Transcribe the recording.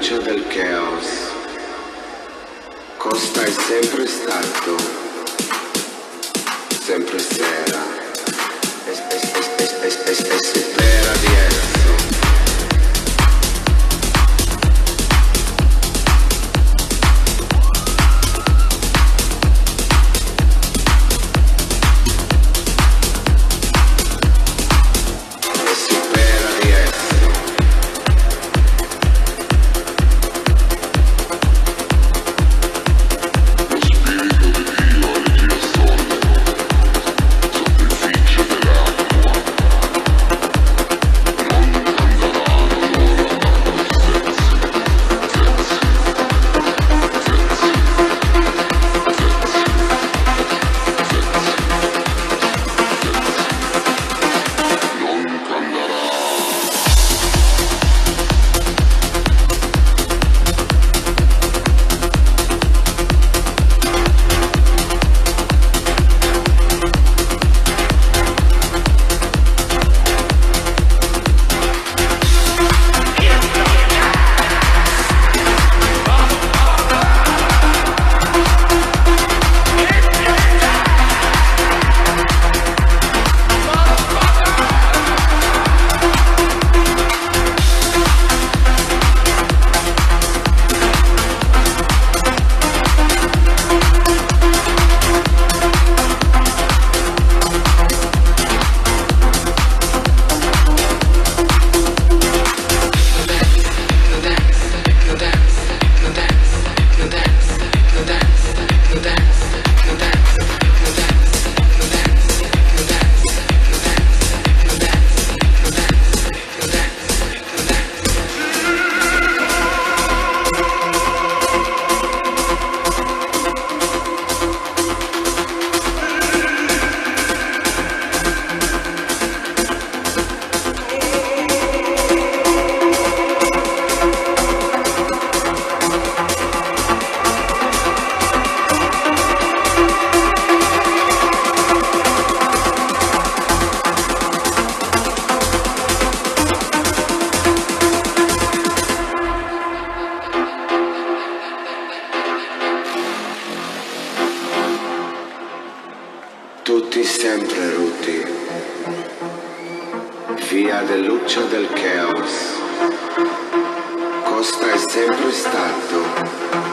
Via del Chaos. Costa è sempre stato, sempre sera. E, e, e, e, e, e, e. E Tutti sempre ruti. Via del Luccio del Chaos. Costa è sempre stato.